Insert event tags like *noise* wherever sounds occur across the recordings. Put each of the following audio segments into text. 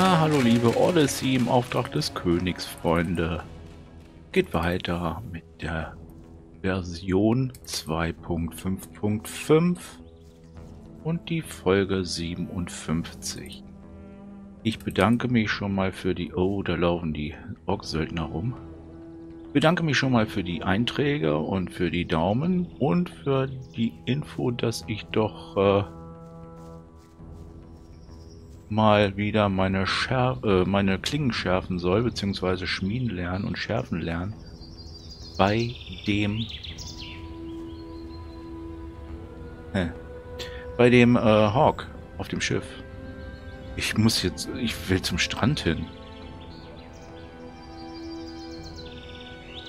Ja, hallo liebe Odyssey im Auftrag des Königs, Freunde. Geht weiter mit der Version 2.5.5 und die Folge 57. Ich bedanke mich schon mal für die... Oh, da laufen die Orksöldner rum. Ich bedanke mich schon mal für die Einträge und für die Daumen und für die Info, dass ich doch äh, mal wieder meine, Schär äh, meine Klingen schärfen soll, beziehungsweise schmieden lernen und schärfen lernen bei dem äh, bei dem äh, Hawk auf dem Schiff. Ich muss jetzt, ich will zum Strand hin.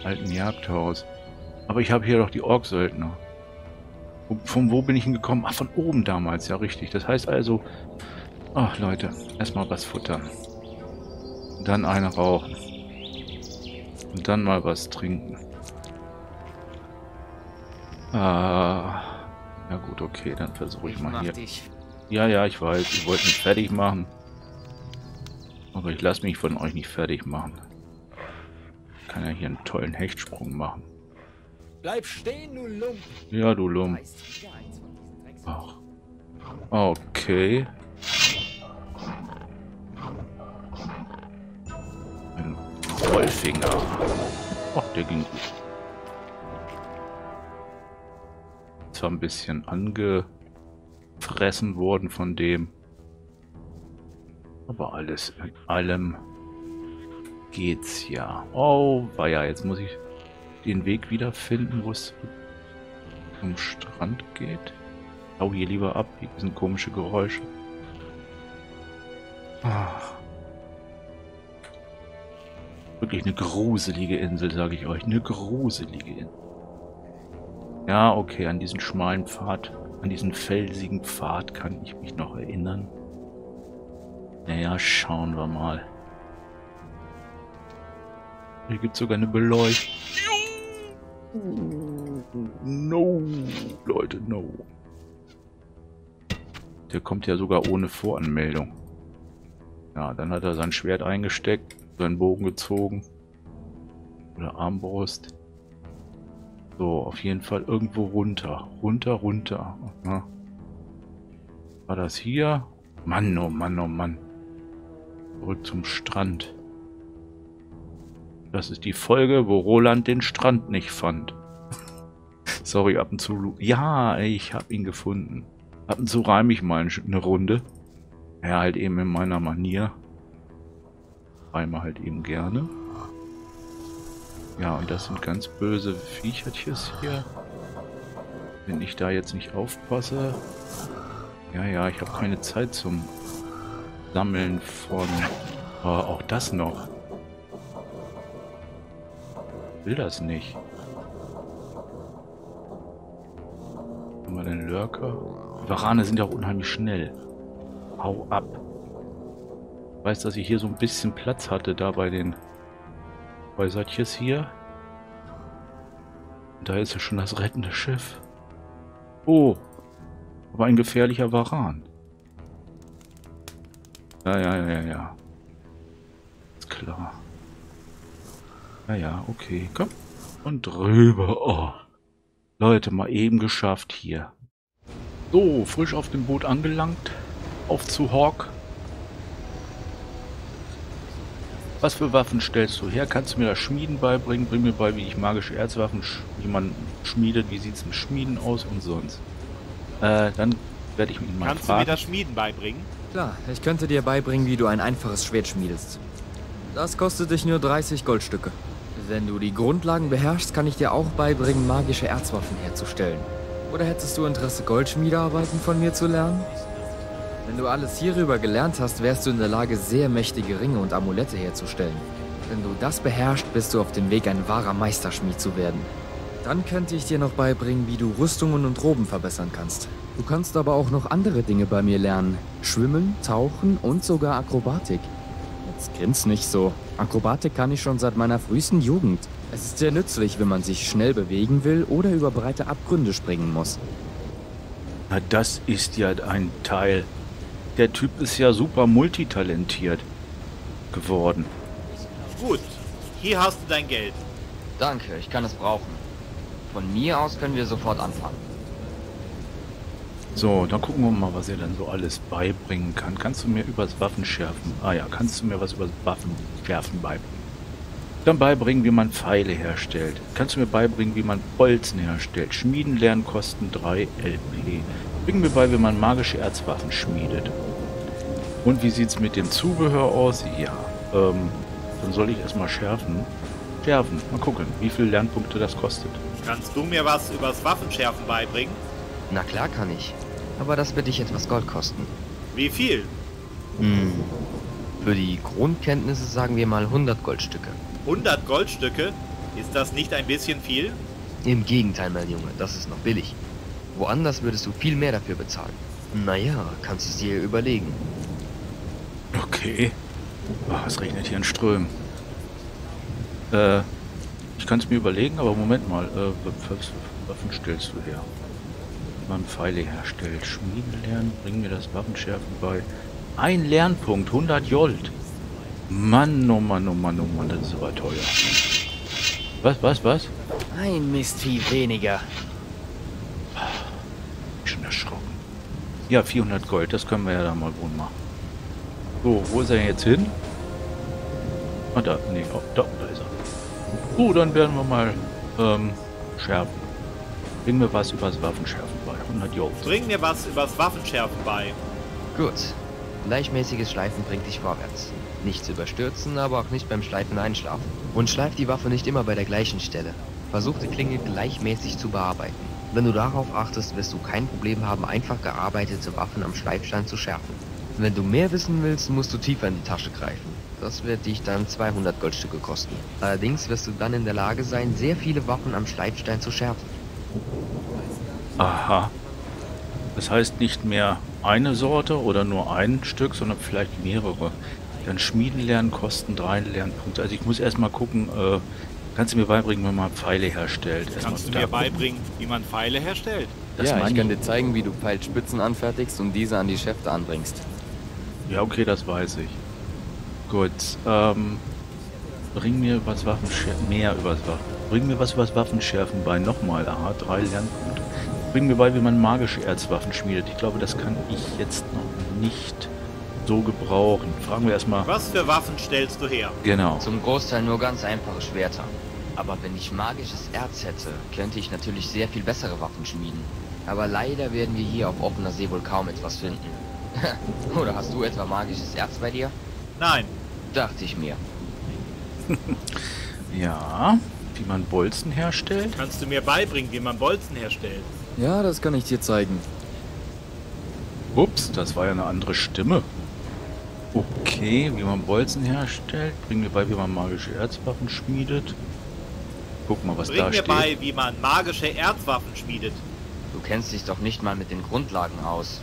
Alten Jagdhaus. Aber ich habe hier doch die Orksöldner. Von wo bin ich hingekommen? Ach, von oben damals, ja richtig. Das heißt also, ach Leute, erstmal was futtern. Dann eine rauchen. Und dann mal was trinken. Ah, ja gut, okay, dann versuche ich, ich mal hier. Dich. Ja, ja, ich weiß, ich wollte mich fertig machen. Aber ich lasse mich von euch nicht fertig machen. Ich kann ja hier einen tollen Hechtsprung machen. Bleib stehen, du Lump. Ja, du Lump. Ach. Okay. Rollfinger. Ach, der ging gut. Zwar ein bisschen ange gefressen worden von dem. Aber alles in allem geht's ja. Oh, war ja, jetzt muss ich den Weg wiederfinden, wo es zum Strand geht. Hau hier lieber ab, hier sind komische Geräusche. Ach. Wirklich eine gruselige Insel, sage ich euch. Eine gruselige Insel. Ja, okay, an diesen schmalen Pfad an diesen felsigen Pfad kann ich mich noch erinnern. Naja, schauen wir mal. Hier gibt es sogar eine Beleuchtung. No, Leute, no. Der kommt ja sogar ohne Voranmeldung. Ja, dann hat er sein Schwert eingesteckt, seinen Bogen gezogen. Oder Armbrust. So, auf jeden Fall irgendwo runter. Runter, runter. Aha. War das hier? Mann, oh Mann, oh Mann. Zurück zum Strand. Das ist die Folge, wo Roland den Strand nicht fand. *laughs* Sorry, ab und zu... Ja, ich habe ihn gefunden. Ab und zu reime ich mal eine Runde. Ja, halt eben in meiner Manier. Reime halt eben gerne. Ja, und das sind ganz böse Viechertjes hier. Wenn ich da jetzt nicht aufpasse. Ja, ja, ich habe keine Zeit zum Sammeln von... Oh, auch das noch. Will das nicht. Haben wir den Lurker? Warane sind ja auch unheimlich schnell. Hau ab. Weiß, dass ich hier so ein bisschen Platz hatte, da bei den Häusertjes hier. Da ist ja schon das rettende Schiff. Oh, aber ein gefährlicher Varan. Ja, ja, ja, ja. Ist klar. Ja, ja, okay. Komm. Und drüber. Oh. Leute, mal eben geschafft hier. So, frisch auf dem Boot angelangt. Auf zu Hawk. Was für Waffen stellst du her? Kannst du mir das Schmieden beibringen? Bring mir bei, wie ich magische Erzwaffen, wie man schmiedet, wie sieht es mit Schmieden aus und sonst. Äh, dann werde ich ihn mal Kannst fragen. du mir das Schmieden beibringen? Klar, ich könnte dir beibringen, wie du ein einfaches Schwert schmiedest. Das kostet dich nur 30 Goldstücke. Wenn du die Grundlagen beherrschst, kann ich dir auch beibringen, magische Erzwaffen herzustellen. Oder hättest du Interesse, Goldschmiedearbeiten von mir zu lernen? Wenn du alles hierüber gelernt hast, wärst du in der Lage, sehr mächtige Ringe und Amulette herzustellen. Wenn du das beherrschst, bist du auf dem Weg, ein wahrer Meisterschmied zu werden. Dann könnte ich dir noch beibringen, wie du Rüstungen und Roben verbessern kannst. Du kannst aber auch noch andere Dinge bei mir lernen. Schwimmen, Tauchen und sogar Akrobatik. Jetzt grinst nicht so. Akrobatik kann ich schon seit meiner frühesten Jugend. Es ist sehr nützlich, wenn man sich schnell bewegen will oder über breite Abgründe springen muss. Na, das ist ja ein Teil der Typ ist ja super multitalentiert. geworden. Gut, hier hast du dein Geld. Danke, ich kann es brauchen. Von mir aus können wir sofort anfangen. So, dann gucken wir mal, was er dann so alles beibringen kann. Kannst du mir übers Waffenschärfen... Ah ja, kannst du mir was übers Waffenschärfen beibringen? Dann beibringen, wie man Pfeile herstellt. Kannst du mir beibringen, wie man Bolzen herstellt. Schmieden lernen kosten 3 LP. Bring mir bei, wie man magische Erzwaffen schmiedet. Und wie sieht's mit dem Zubehör aus? Ja, ähm, dann soll ich erstmal schärfen. Schärfen, mal gucken, wie viele Lernpunkte das kostet. Kannst du mir was übers Waffenschärfen beibringen? Na klar kann ich. Aber das wird dich etwas Gold kosten. Wie viel? Hm. Für die Grundkenntnisse sagen wir mal 100 Goldstücke. 100 Goldstücke? Ist das nicht ein bisschen viel? Im Gegenteil, mein Junge, das ist noch billig. Woanders würdest du viel mehr dafür bezahlen. Naja, kannst du es dir überlegen. Okay. Oh, es regnet hier in Strömen. Äh, ich kann es mir überlegen, aber Moment mal. Äh, was Waffen stellst du her? Man Pfeile herstellt. Schmieden lernen, bring mir das Waffenschärfen bei. Ein Lernpunkt, 100 Jolt. Mann, oh Mann, oh Mann, oh Mann, das ist aber teuer. Was, was, was? Ein Mistvieh weniger. Schon erschrocken. Ja, 400 Gold, das können wir ja da mal wohl machen. So, wo ist er jetzt hin? Ah, da, nee, oh, da, da ist er. So, dann werden wir mal ähm, schärfen. Bring mir was übers Waffenschärfen bei. 100 Jolt. Bring mir was übers Waffenschärfen bei. Gut. Gleichmäßiges Schleifen bringt dich vorwärts. Nichts überstürzen, aber auch nicht beim Schleifen einschlafen. Und schleif die Waffe nicht immer bei der gleichen Stelle. Versuch die Klinge gleichmäßig zu bearbeiten. Wenn du darauf achtest, wirst du kein Problem haben, einfach gearbeitete Waffen am Schleifstein zu schärfen. Wenn du mehr wissen willst, musst du tiefer in die Tasche greifen. Das wird dich dann 200 Goldstücke kosten. Allerdings wirst du dann in der Lage sein, sehr viele Waffen am Schleifstein zu schärfen. Aha. Das heißt nicht mehr eine Sorte oder nur ein Stück, sondern vielleicht mehrere. Dann Schmieden lernen kosten drei Lernpunkte. Also ich muss erstmal gucken, äh, kannst du mir beibringen, wie man Pfeile herstellt? Erst Kannst du mir beibringen, wie man Pfeile herstellt? Das ja, ich. kann dir zeigen, wie du Pfeilspitzen anfertigst und diese an die Schäfte anbringst. Ja, okay, das weiß ich. Gut, ähm, bring mir was Waffenschärfen, mehr übers Waffen. Bring mir was übers Waffenschärfen bei, nochmal, aha, drei Lernpunkte. Bring mir bei, wie man magische Erzwaffen schmiedet. Ich glaube, das kann ich jetzt noch nicht so gebrauchen. Fragen wir erstmal. Was für Waffen stellst du her? Genau. Zum Großteil nur ganz einfache Schwerter. Aber wenn ich magisches Erz hätte, könnte ich natürlich sehr viel bessere Waffen schmieden. Aber leider werden wir hier auf offener See wohl kaum etwas finden. *laughs* Oder hast du etwa magisches Erz bei dir? Nein. Dachte ich mir. *laughs* Ja, wie man Bolzen herstellt. Kannst du mir beibringen, wie man Bolzen herstellt? Ja, das kann ich dir zeigen. Ups, das war ja eine andere Stimme. Okay, wie man Bolzen herstellt. Bring mir bei, wie man magische Erzwaffen schmiedet. Guck mal, was Bring da mir steht. bei, wie man magische Erzwaffen schmiedet. Du kennst dich doch nicht mal mit den Grundlagen aus.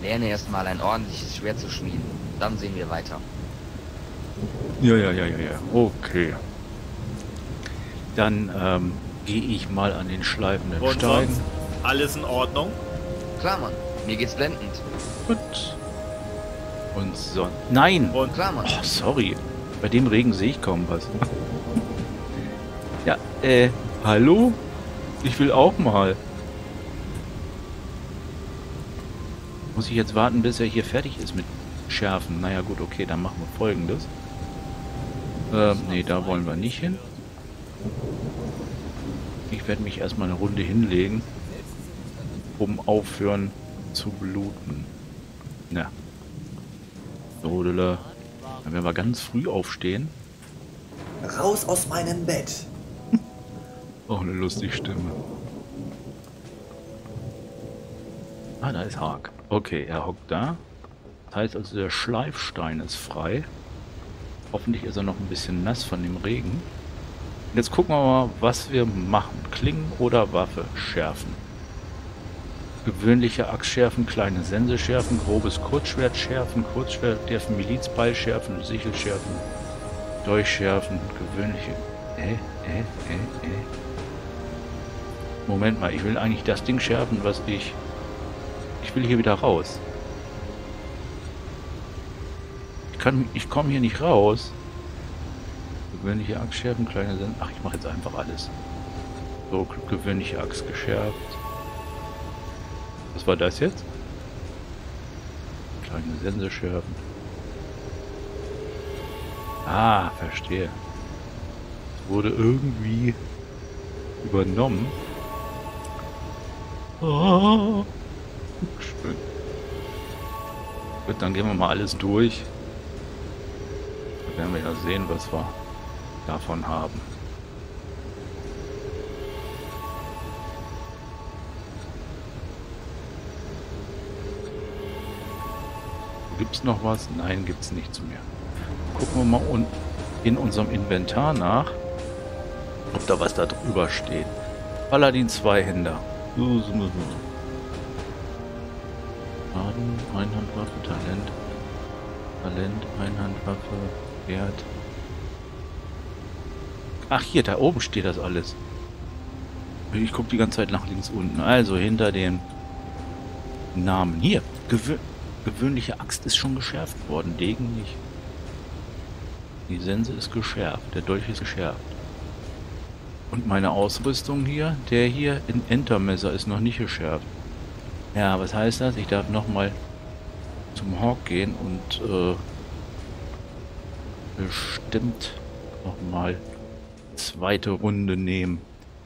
Lerne erst mal ein ordentliches Schwert zu schmieden. Dann sehen wir weiter. Ja, ja, ja, ja, ja. Okay. Dann ähm, gehe ich mal an den schleifenden Und Stein. sonst? Alles in Ordnung? Klar, Mann. Mir geht's blendend. Gut. Und so. Nein! Und Klar, Mann. Oh, sorry. Bei dem Regen sehe ich kaum was. Äh, hallo? Ich will auch mal. Muss ich jetzt warten, bis er hier fertig ist mit Schärfen? Naja, gut, okay, dann machen wir folgendes. Ähm, nee, da wollen wir nicht hin. Ich werde mich erstmal eine Runde hinlegen, um aufhören zu bluten. Na. So, Dille. Dann werden wir ganz früh aufstehen. Raus aus meinem Bett. Auch eine lustige Stimme. Ah, da ist Haag. Okay, er hockt da. Das heißt also, der Schleifstein ist frei. Hoffentlich ist er noch ein bisschen nass von dem Regen. Jetzt gucken wir mal, was wir machen. Klingen oder Waffe schärfen. Gewöhnliche Axt schärfen, kleine Sense schärfen, grobes Kurzschwert schärfen, Kurzschwert dürfen Milizbeil schärfen, Sichel schärfen, Dolch schärfen, gewöhnliche... Äh, äh, äh, äh. Moment mal, ich will eigentlich das Ding schärfen, was ich... Ich will hier wieder raus. Ich kann, ich komme hier nicht raus. Gewöhnliche Axt schärfen, kleine Senden. Ach, ich mache jetzt einfach alles. So, gewöhnliche Axt geschärft. Was war das jetzt? Kleine Sense schärfen. Ah, verstehe. Es wurde irgendwie übernommen. Gut, dann gehen wir mal alles durch. Dann werden wir ja sehen, was wir davon haben. Gibt es noch was? Nein, gibt es nichts mehr. Gucken wir mal in unserem Inventar nach, ob da was da drüber steht. Paladin Zweihänder. Schaden, Einhandwaffe, Talent. Talent, Einhandwaffe, Wert. Ach, hier, da oben steht das alles. Ich gucke die ganze Zeit nach links unten. Also, hinter dem Namen. Hier, gewö gewöhnliche Axt ist schon geschärft worden. Degen nicht. Die Sense ist geschärft. Der Dolch ist geschärft. Und meine Ausrüstung hier, der hier in Entermesser ist noch nicht geschärft. Ja, was heißt das? Ich darf nochmal zum Hawk gehen und äh, bestimmt nochmal zweite Runde nehmen.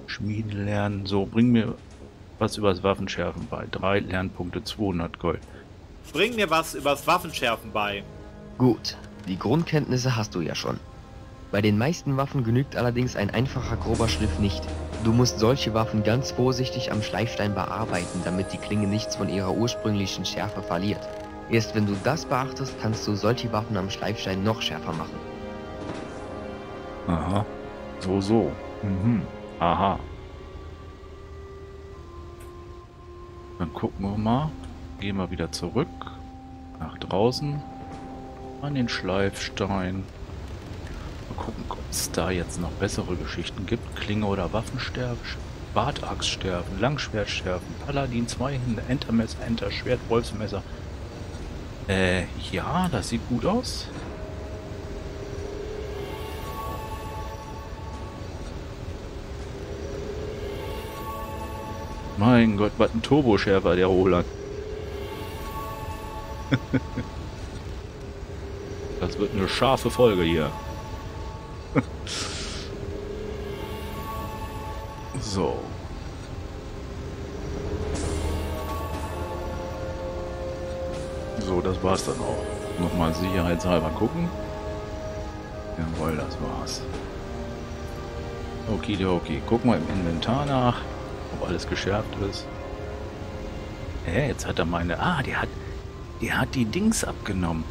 Schmieden lernen. So, bring mir was übers Waffenschärfen bei. Drei Lernpunkte, 200 Gold. Bring mir was übers Waffenschärfen bei. Gut, die Grundkenntnisse hast du ja schon. Bei den meisten Waffen genügt allerdings ein einfacher grober Schliff nicht. Du musst solche Waffen ganz vorsichtig am Schleifstein bearbeiten, damit die Klinge nichts von ihrer ursprünglichen Schärfe verliert. Erst wenn du das beachtest, kannst du solche Waffen am Schleifstein noch schärfer machen. Aha. So, so. Mhm. Aha. Dann gucken wir mal. Gehen wir wieder zurück. Nach draußen. An den Schleifstein. Gucken, ob es da jetzt noch bessere Geschichten gibt. Klinge oder Waffensterben. Bartachssterben, Langschwertsterben, Paladin, Zweihände, Entermesser, Enterschwert, Wolfsmesser. Äh, ja, das sieht gut aus. Mein Gott, was ein Turboschärfer, der Roland. *laughs* das wird eine scharfe Folge hier. So. So, das war's dann auch. Nochmal sicherheitshalber gucken. Jawohl, das war's. Okidoki. Gucken wir im Inventar nach ob alles geschärft ist. Hä, jetzt hat er meine... Ah, der hat, der hat die Dings abgenommen.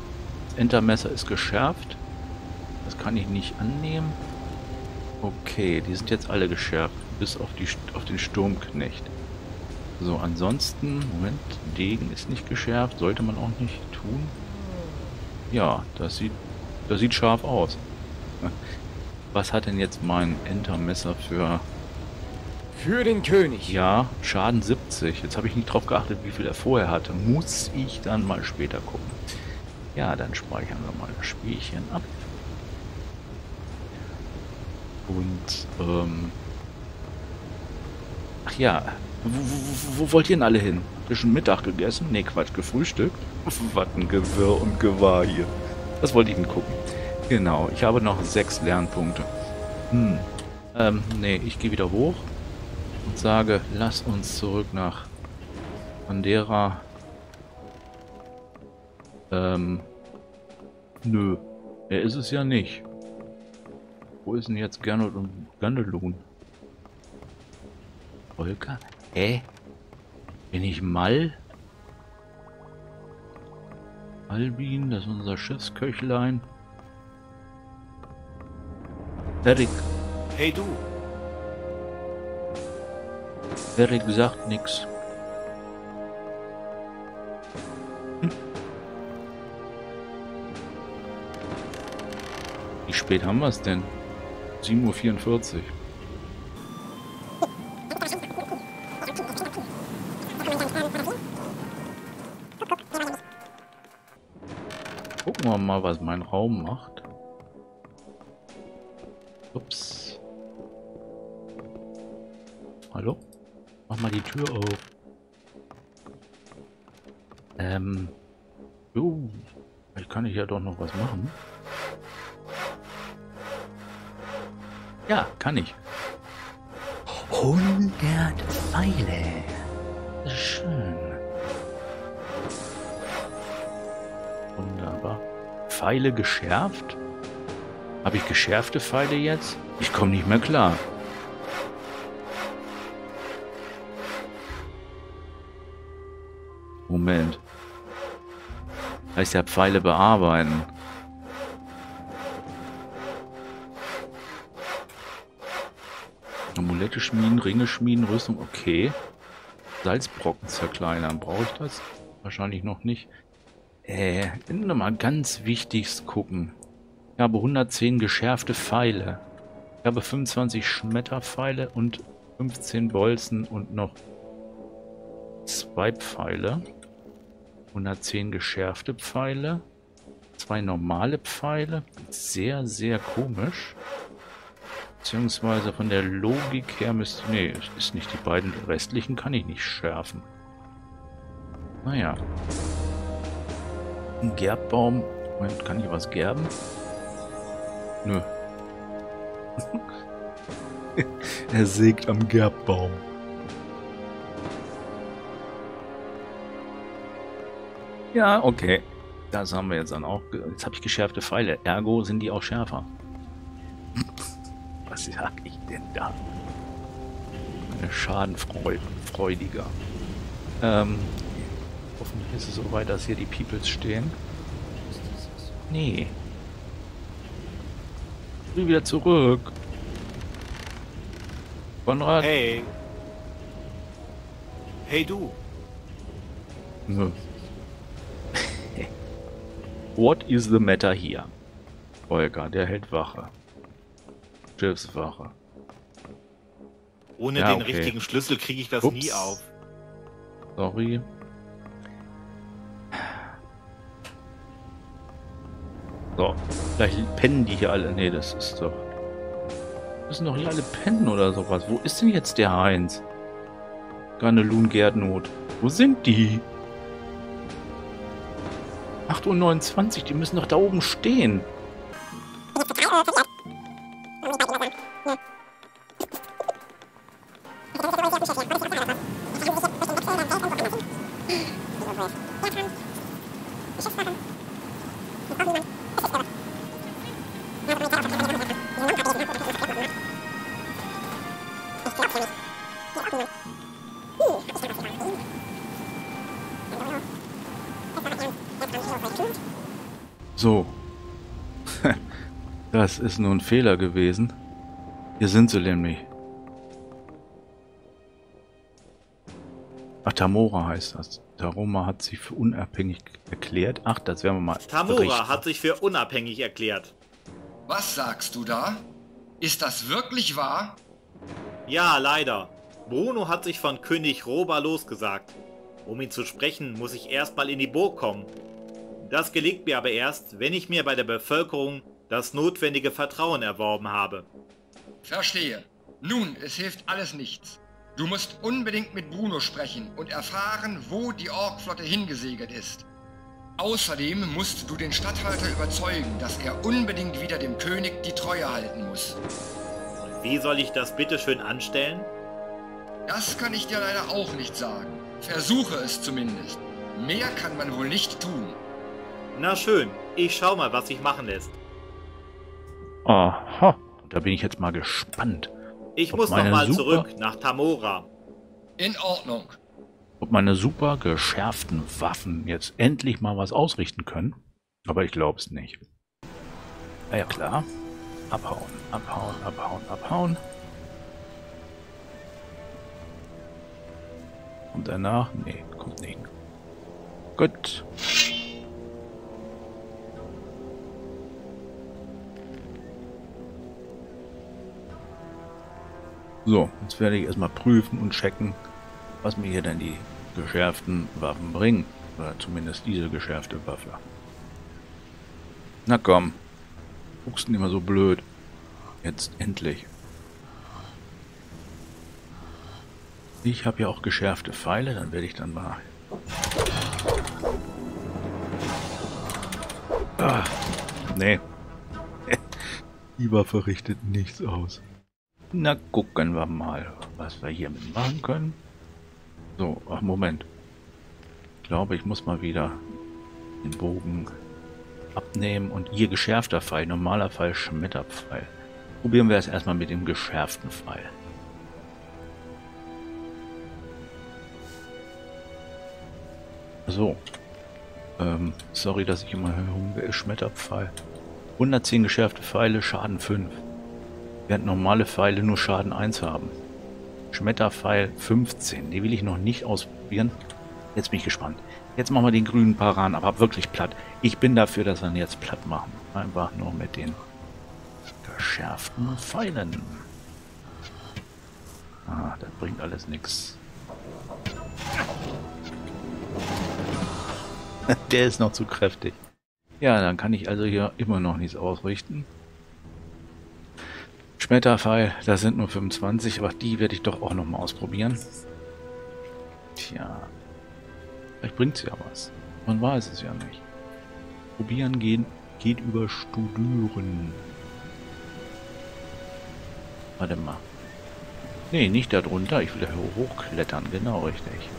Das Entermesser ist geschärft. Das kann ich nicht annehmen. Okay, die sind jetzt alle geschärft. Bis auf, die, auf den Sturmknecht. So, ansonsten... Moment, Degen ist nicht geschärft. Sollte man auch nicht tun. Ja, das sieht, das sieht scharf aus. *laughs* Was hat denn jetzt mein Entermesser für für den König. Ja, Schaden 70. Jetzt habe ich nicht drauf geachtet, wie viel er vorher hatte. Muss ich dann mal später gucken. Ja, dann speichern wir mal das Spielchen ab. Und, ähm... Ja, wo, wo, wo, wollt ihr denn alle hin? Habt ihr schon Mittag gegessen? Ne, Quatsch, gefrühstückt? *laughs* Was ein Gewirr und Gewahr hier. Das wollte ich denn gucken. Genau, ich habe noch sechs Lernpunkte. Hm. Ähm, nee, ich gehe wieder hoch und sage, lass uns zurück nach Bandera. Ähm, nö, er ist es ja nicht. Wo ist denn jetzt Gernot und Gandelun? Volker? Hä? Bin ich Mal? Albin, das ist unser Schiffsköchlein. Erik. Hey du, Erik sagt nix. Hm. Wie spät haben wir es denn? 7.44 Uhr. Wir mal, was mein Raum macht. Ups. Hallo? Mach mal die Tür auf. Ähm. Uh, vielleicht kann ich ja doch noch was machen. Ja, kann ich. 100 Pfeile. Schön. Wunderbar. Pfeile geschärft? Habe ich geschärfte Pfeile jetzt? Ich komme nicht mehr klar. Moment. Heißt ja Pfeile bearbeiten. Amulette schmieden, Ringe schmieden, Rüstung, okay. Salzbrocken zerkleinern, brauche ich das? Wahrscheinlich noch nicht. Äh, nochmal ganz wichtig gucken. Ich habe 110 geschärfte Pfeile. Ich habe 25 Schmetterpfeile und 15 Bolzen und noch zwei Pfeile. 110 geschärfte Pfeile. Zwei normale Pfeile. Sehr, sehr komisch. Beziehungsweise von der Logik her müsste... Nee, ist nicht die beiden restlichen kann ich nicht schärfen. Naja. Ein Gerbbaum. Moment, kann ich was gerben? Nö. *laughs* er sägt am Gerbbaum. Ja, okay. Das haben wir jetzt dann auch. Jetzt habe ich geschärfte Pfeile. Ergo sind die auch schärfer. Was sag ich denn da? Eine Schadenfreudiger. Ähm, hoffentlich ist es so weit, dass hier die Peoples stehen. Nee. Ich will wieder zurück. Konrad? Hey. Hey du. Nö. *laughs* What is the matter here? Olga, der hält Wache. Schiffswache. Ohne Ja, den okay. richtigen Schlüssel kriege ich das Ups. nie auf. Sorry. So, vielleicht pennen die hier alle. Nee, das ist doch... Müssen doch hier alle pennen oder sowas. Wo ist denn jetzt der Heinz? Garnelun Gerdnot. Wo sind die? 8.29 Uhr, die müssen doch da oben stehen. Das ist nur ein Fehler gewesen. Hier sind sie nämlich. Ach, Tamora heißt das. Taroma hat sich für unabhängig erklärt. Ach, das werden wir mal Tamora berichten. hat sich für unabhängig erklärt. Was sagst du da? Ist das wirklich wahr? Ja, leider. Bruno hat sich von König Roba losgesagt. Um ihn zu sprechen, muss ich erstmal in die Burg kommen. Das gelingt mir aber erst, wenn ich mir bei der Bevölkerung das notwendige Vertrauen erworben habe. Verstehe. Nun, es hilft alles nichts. Du musst unbedingt mit Bruno sprechen und erfahren, wo die Orkflotte hingesegelt ist. Außerdem musst du den Statthalter überzeugen, dass er unbedingt wieder dem König die Treue halten muss. Und wie soll ich das bitteschön anstellen? Das kann ich dir leider auch nicht sagen. Versuche es zumindest. Mehr kann man wohl nicht tun. Na schön, ich schau mal, was sich machen lässt. Aha. Da bin ich jetzt mal gespannt. Ich Ob muss meine nochmal super- zurück nach Tamora. In Ordnung. ob meine super geschärften Waffen jetzt endlich mal was ausrichten können. Aber ich glaube es nicht. Na ja klar. Abhauen, abhauen, abhauen, abhauen. Und danach? Nee, kommt nicht. Gut. So, jetzt werde ich erstmal prüfen und checken, was mir hier denn die geschärften Waffen bringen. Oder zumindest diese geschärfte Waffe. Na komm. Nicht immer so blöd. Jetzt endlich. Ich habe ja auch geschärfte Pfeile, dann werde ich dann mal... Ah, nee. *laughs* Die Waffe richtet nichts aus. Na, gucken wir mal, was wir hier mitmachen können. So, ach Moment. Ich glaube, ich muss mal wieder den Bogen abnehmen und hier geschärfter Pfeil, normaler Pfeil, Schmetterpfeil. Probieren wir es erstmal mit dem geschärften Pfeil. So. Ähm, sorry, dass ich immer höre, Schmetterpfeil. 110 geschärfte Pfeile, Schaden 5. Während normale Pfeile nur Schaden 1 haben. Schmetterpfeil 15. Die will ich noch nicht ausprobieren. Jetzt bin ich gespannt. Jetzt machen wir den grünen Paran, aber wirklich platt. Ich bin dafür, dass wir ihn jetzt platt machen. Einfach nur mit den geschärften Pfeilen. Ah, das bringt alles nichts. *laughs* Der ist noch zu kräftig. Ja, dann kann ich also hier immer noch nichts ausrichten. Schmetterpfeil, das sind nur 25, aber die werde ich doch auch noch mal ausprobieren. Tja, vielleicht bringt es ja was. Man weiß es ja nicht. Probieren gehen geht über Studieren. Warte mal. Nee, nicht darunter. Ich will hochklettern. Genau richtig.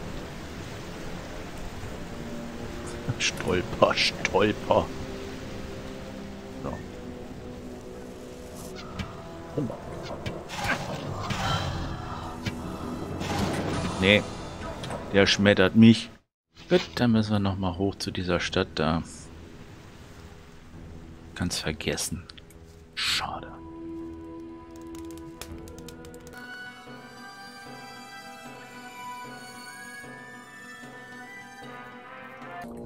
Stolper, Stolper. Nee. Der schmettert mich. Gut, dann müssen wir noch mal hoch zu dieser Stadt da. Ganz vergessen. Schade.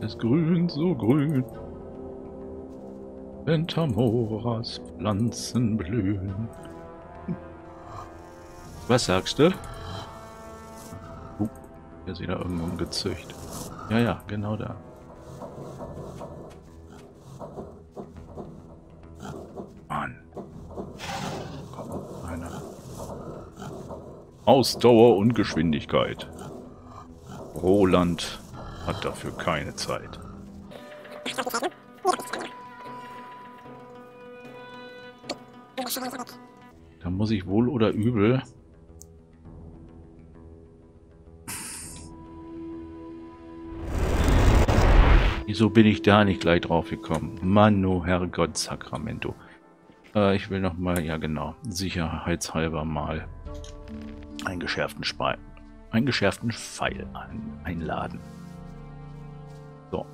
ist grün, so grün. Wenn Tamoras Pflanzen blühen. Was sagst du? Hier ist wieder irgendwo gezücht. Ja, ja, genau da. Mann. Einer. Ausdauer und Geschwindigkeit. Roland hat dafür keine Zeit. Da muss ich wohl oder übel Wieso bin ich da nicht gleich drauf gekommen? Mano, Herrgott, Sacramento. Äh, ich will noch mal, ja genau, sicherheitshalber mal einen geschärften Spei einen geschärften Pfeil ein einladen. So.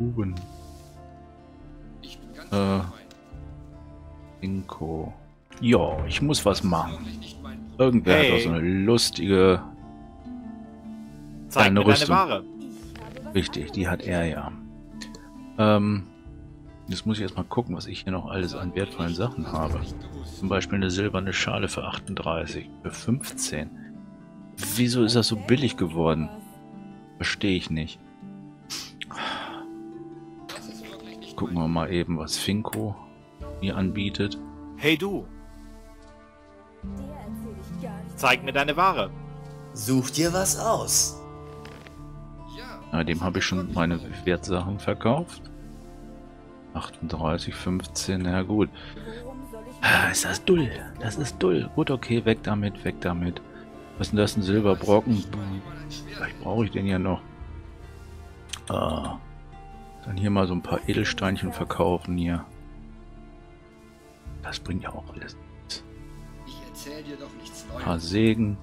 Ruben. Äh. Inko. Ja, ich muss was machen. Irgendwer hey. hat auch so eine lustige Zeig mir Rüstung. deine Ware. Richtig, die hat er ja. Ähm, jetzt muss ich erstmal gucken, was ich hier noch alles an wertvollen Sachen habe. Zum Beispiel eine silberne Schale für 38, für 15. Wieso ist das so billig geworden? Verstehe ich nicht. Gucken wir mal eben, was Finko mir anbietet. Hey du! Zeig mir deine Ware. Such dir was aus. Ja, dem habe ich schon meine Wertsachen verkauft. 38, 15, na gut. Ah, ist das dull. Das ist dull. Gut, okay, weg damit, weg damit. Was ist denn das? Ein Silberbrocken? Vielleicht brauche ich den ja noch. Ah. Dann hier mal so ein paar Edelsteinchen verkaufen hier. Das bringt ja auch alles nichts. Ich erzähl dir doch nichts Neues. Ein paar Sägen.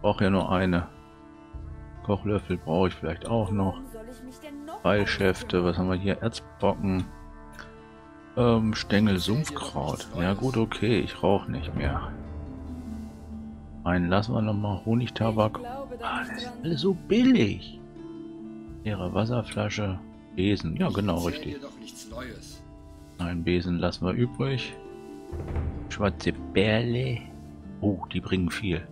Brauche ja nur eine. Kochlöffel brauche ich vielleicht auch noch. Beilschäfte, was haben wir hier? Erzbrocken. Ähm, Stängel Sumpfkraut. Ja gut, okay, ich rauche nicht mehr. Einen lassen wir nochmal. Honigtabak. Ah, das ist alles so billig. Ihre Wasserflasche. Besen. Ja, genau, richtig. Ein Besen lassen wir übrig. Schwarze Bärle. Oh, die bringen viel.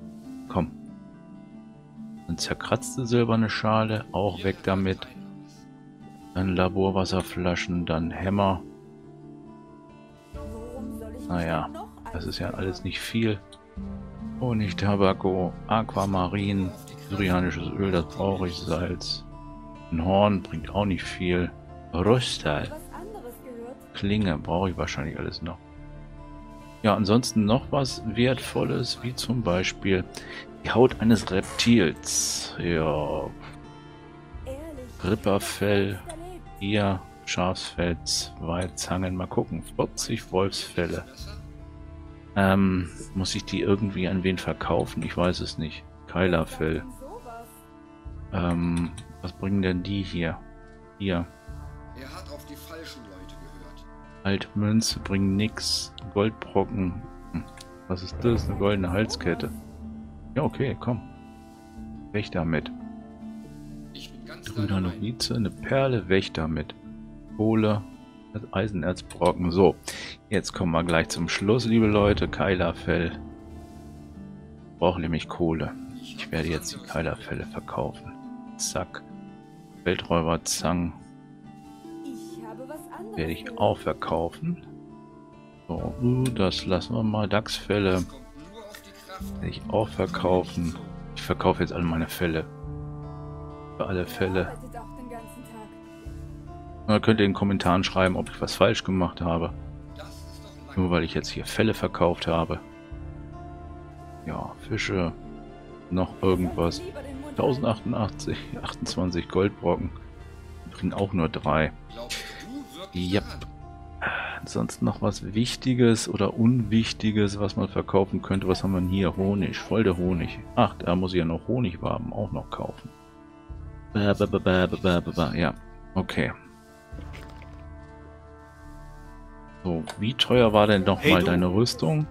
Eine zerkratzte silberne Schale. Auch weg damit. Dann Laborwasserflaschen, dann Hämmer. Naja, das ist ja alles nicht viel. Honig, Tabako, Aquamarin, syrianisches Öl, das brauche ich, Salz. Ein Horn bringt auch nicht viel. Rüstal. Klinge brauche ich wahrscheinlich alles noch. Ja, ansonsten noch was Wertvolles, wie zum Beispiel die Haut eines Reptils. Ja. Ripperfell. Hier. Schafsfell. Zwei Zangen. Mal gucken. 40 Wolfsfälle. Ähm, muss ich die irgendwie an wen verkaufen? Ich weiß es nicht. Keilerfell. Ähm, was bringen denn die hier? Hier. Altmünze bringen nix. Goldbrocken. Hm, Was ist das? Eine goldene Halskette. Ja, okay, komm. Weg damit. Ich bin ganz Grüner. Novize, eine Perle, weg damit. Kohle, Eisenerzbrocken. So, jetzt kommen wir gleich zum Schluss, liebe Leute. Keilerfell. Brauche nämlich Kohle. Ich werde jetzt die Keilerfälle verkaufen. Zack. Welträuberzangen werde ich auch verkaufen. So, das lassen wir mal. Dachsfälle werde ich auch verkaufen. Ich verkaufe jetzt alle meine Fälle. Für alle Fälle. Oder könnt ihr in den Kommentaren schreiben, ob ich was falsch gemacht habe. Nur weil ich jetzt hier Fälle verkauft habe. Ja, Fische. Noch irgendwas. 1088, 28 Goldbrocken. Bringen auch nur drei. Yep. Sonst noch was Wichtiges oder Unwichtiges, was man verkaufen könnte. Was haben wir denn hier? Honig. Voll der Honig. Ach, da muss ich ja noch Honigwaben auch noch kaufen. Ja, okay. So, wie teuer war denn noch Hey, deine Rüstung?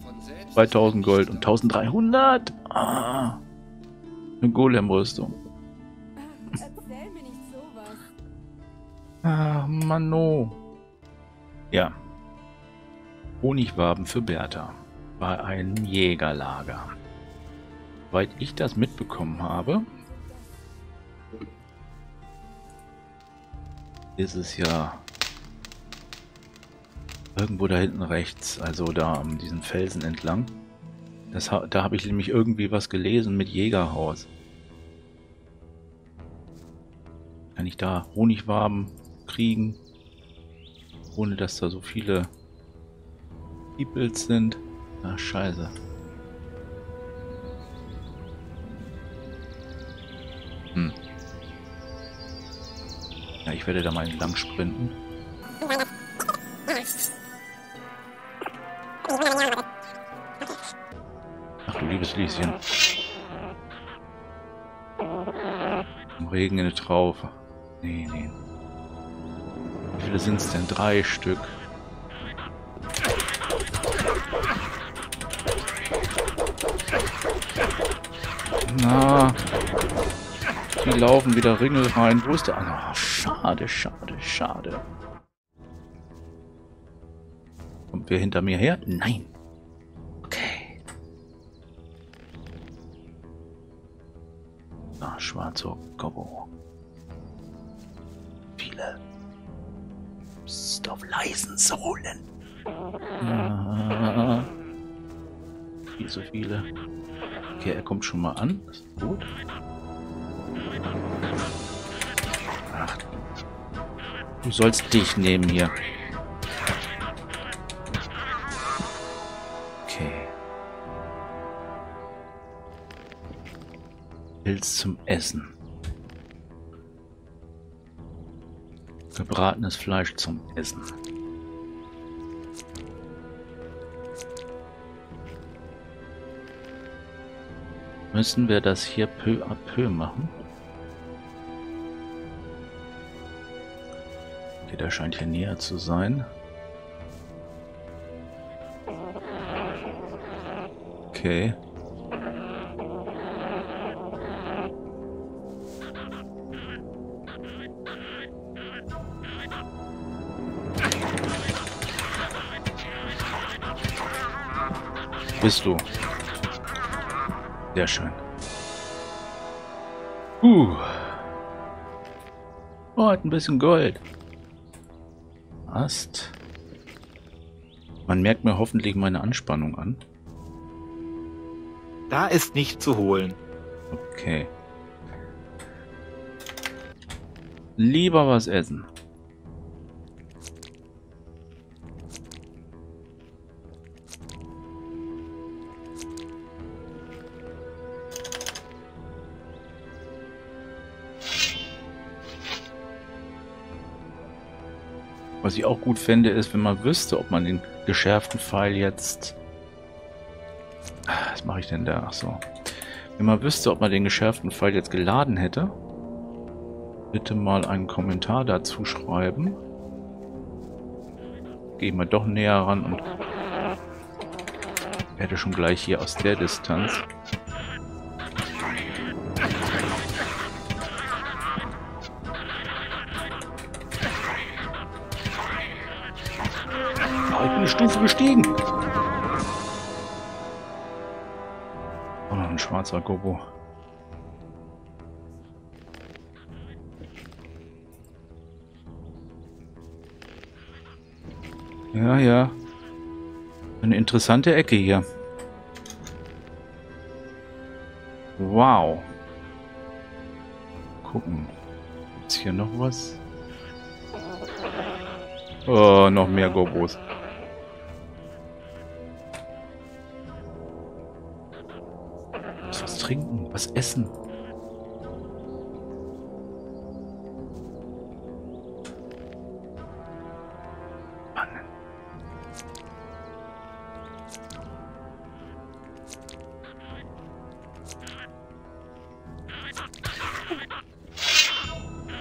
Von selbst 2000 Gold und 1300. Ah, eine Golem-Rüstung. Ah, Mano. Ja. Honigwaben für Bertha. Bei einem Jägerlager. Soweit ich das mitbekommen habe, ist es ja irgendwo da hinten rechts, also da an diesem Felsen entlang. Das, da habe ich nämlich irgendwie was gelesen mit Jägerhaus. Kann ich da Honigwaben kriegen, ohne dass da so viele Peoples sind? Ach, scheiße. Hm. Ja, ich werde da mal entlang sprinten. Ach du liebes Lieschen. Im Regen in eine Traufe. Nee, nee. Viele sind es denn? Drei Stück. Na. Die laufen wieder Ringel rein. Wo ist der? Ah, schade, schade, schade. Kommt wer hinter mir her? Nein. Okay. Ah, schwarzer Gobbo. Psst, auf leisen Sohlen. Ah. Viel so viele. Okay, er kommt schon mal an. Das ist gut. Ach. Du sollst dich nehmen hier. Okay. Pilz zum Essen. Gebratenes Fleisch zum Essen. Müssen wir das hier peu à peu machen? Okay, der scheint hier näher zu sein. Okay. Bist du? Sehr schön. Uh. Oh, hat ein bisschen Gold. Ast. Man merkt mir hoffentlich meine Anspannung an. Da ist nicht zu holen. Okay. Lieber was essen. Was ich auch gut fände, ist, wenn man wüsste, ob man den geschärften Pfeil jetzt... Ah, Was mache ich denn da? Ach so. Wenn man wüsste, ob man den geschärften Pfeil jetzt geladen hätte, bitte mal einen Kommentar dazu schreiben. Gehen wir doch näher ran und werde schon gleich hier aus der Distanz. Stufe gestiegen. Oh, ein schwarzer Gobo. Ja, ja. Eine interessante Ecke hier. Wow. Gucken. Gibt's hier noch was? Oh, noch mehr Gobos. Trinken? Was essen? Mann.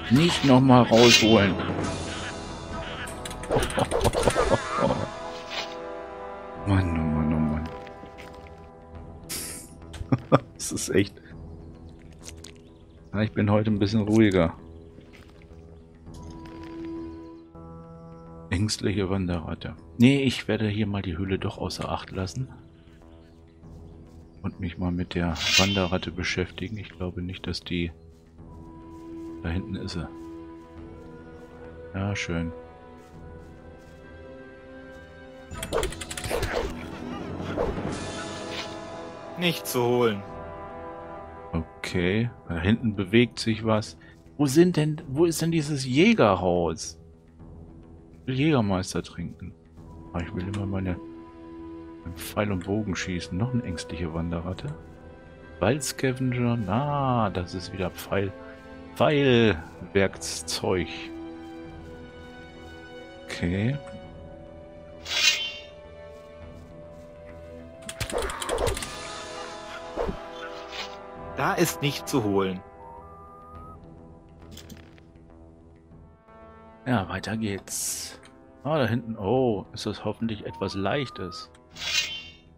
Nicht nochmal rausholen. Ist echt. Ja, ich bin heute ein bisschen ruhiger. Ängstliche Wanderratte. Nee, ich werde hier mal die Höhle doch außer Acht lassen. Und mich mal mit der Wanderratte beschäftigen. Ich glaube nicht, dass die... Da hinten ist sie. Ja, schön. Nicht zu holen. Okay, da hinten bewegt sich was. Wo sind denn, wo ist denn dieses Jägerhaus? Ich will Jägermeister trinken. Ah, ich will immer meine mein Pfeil und Bogen schießen. Noch eine ängstliche Wanderratte. Waldscavenger. Na, das ist wieder Pfeil. Pfeilwerkzeug. Okay. Da ist nicht zu holen. Ja, weiter geht's. Ah, da hinten. Oh, ist das hoffentlich etwas Leichtes.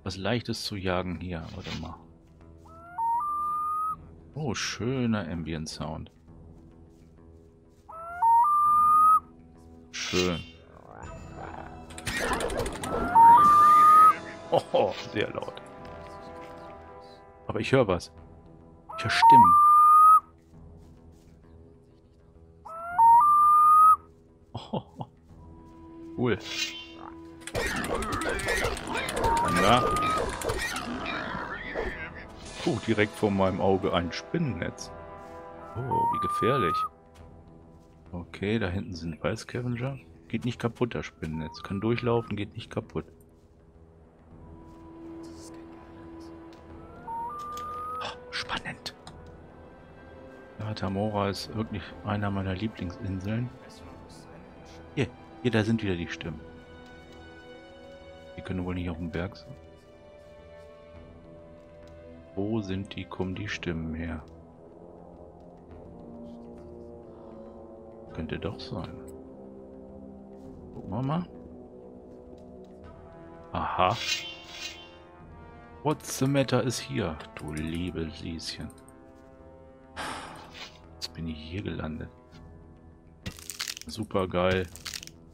Was Leichtes zu jagen hier. Warte mal. Oh, schöner Ambient Sound. Schön. Oh, sehr laut. Aber ich höre was. Stimmen. Oh, *laughs* cool. Na. Puh, direkt vor meinem Auge ein Spinnennetz. Oh, wie gefährlich. Okay, da hinten sind Weißscavenger. Geht nicht kaputt, das Spinnennetz. Kann durchlaufen, geht nicht kaputt. Spannend. Ja, Tamora ist wirklich einer meiner Lieblingsinseln. Hier, hier, da sind wieder die Stimmen. Die können wohl nicht auf dem Berg sein. Wo sind die, kommen die Stimmen her? Könnte doch sein. Gucken wir mal. Aha. What's the matter ist hier, du liebe Lieschen. Jetzt bin ich hier gelandet. Super geil.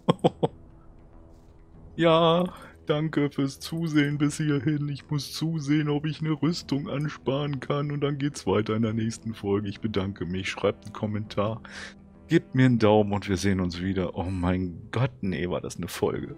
*laughs* ja, Danke fürs Zusehen bis hierhin. Ich muss zusehen, ob ich eine Rüstung ansparen kann und dann geht's weiter in der nächsten Folge. Ich bedanke mich. Schreibt einen Kommentar. Gebt mir einen Daumen und wir sehen uns wieder. Oh mein Gott, nee, war das eine Folge.